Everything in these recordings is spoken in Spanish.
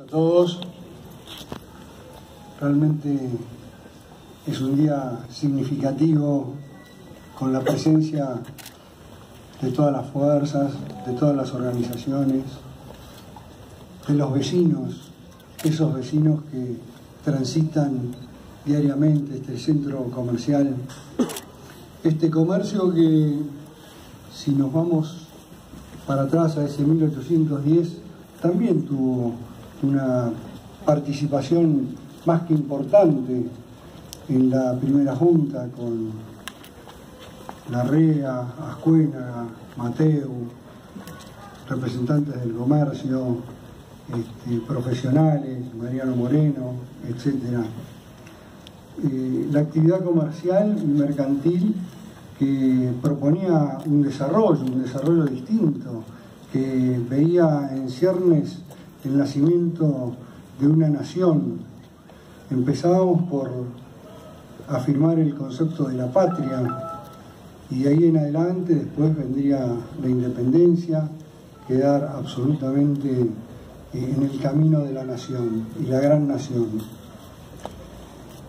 a todos. Realmente es un día significativo con la presencia de todas las fuerzas, de todas las organizaciones, de los vecinos, esos vecinos que transitan diariamente este centro comercial, este comercio que si nos vamos para atrás a ese 1810 también tuvo una participación más que importante en la primera junta con Larrea, Ascuena, Mateo, representantes del comercio, este, profesionales, Mariano Moreno, etc. Eh, la actividad comercial y mercantil que proponía un desarrollo, un desarrollo distinto, que veía en ciernes el nacimiento de una nación. Empezábamos por afirmar el concepto de la patria y de ahí en adelante después vendría la independencia, quedar absolutamente eh, en el camino de la nación y la gran nación.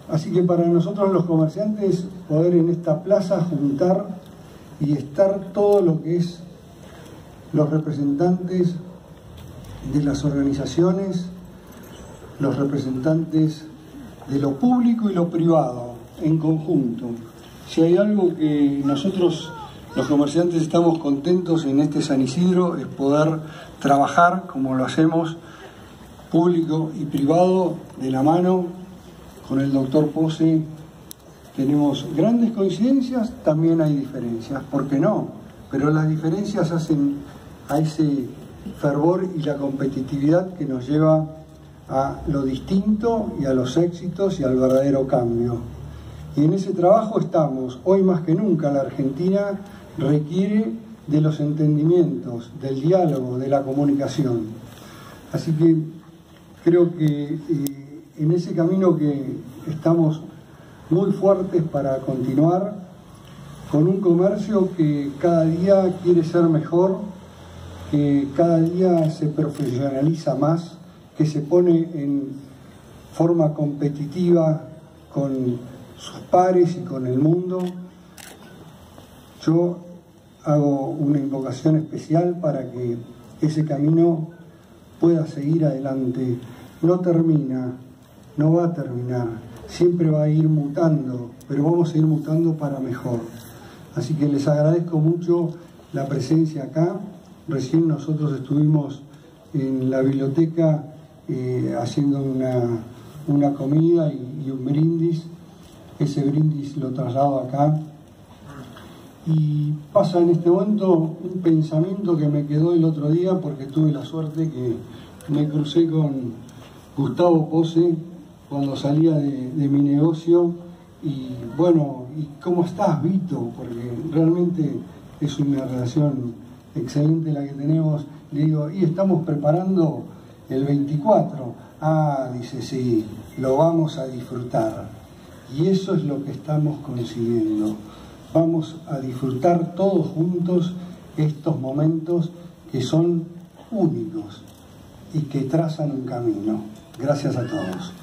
Así que para nosotros los comerciantes poder en esta plaza juntar y estar todo lo que es los representantes de las organizaciones, los representantes de lo público y lo privado en conjunto. Si hay algo que nosotros los comerciantes estamos contentos en este San Isidro es poder trabajar como lo hacemos público y privado de la mano con el doctor Pose. Tenemos grandes coincidencias, también hay diferencias, ¿por qué no? Pero las diferencias hacen a ese fervor y la competitividad que nos lleva a lo distinto y a los éxitos y al verdadero cambio. Y en ese trabajo estamos, hoy más que nunca la Argentina requiere de los entendimientos, del diálogo, de la comunicación. Así que creo que eh, en ese camino que estamos muy fuertes para continuar, con un comercio que cada día quiere ser mejor, cada día se profesionaliza más, que se pone en forma competitiva con sus pares y con el mundo. Yo hago una invocación especial para que ese camino pueda seguir adelante. No termina, no va a terminar, siempre va a ir mutando, pero vamos a ir mutando para mejor. Así que les agradezco mucho la presencia acá. Recién nosotros estuvimos en la biblioteca eh, haciendo una, comida y, un brindis. Ese brindis lo traslado acá. Y pasa en este momento un pensamiento que me quedó el otro día porque tuve la suerte que me crucé con Gustavo Pose cuando salía de, de mi negocio. Y bueno, ¿y cómo estás, Vito? Porque realmente es una relación excelente la que tenemos. Le digo, y estamos preparando el 24. Ah, dice, sí, lo vamos a disfrutar. Y eso es lo que estamos consiguiendo. Vamos a disfrutar todos juntos estos momentos que son únicos y que trazan un camino. Gracias a todos.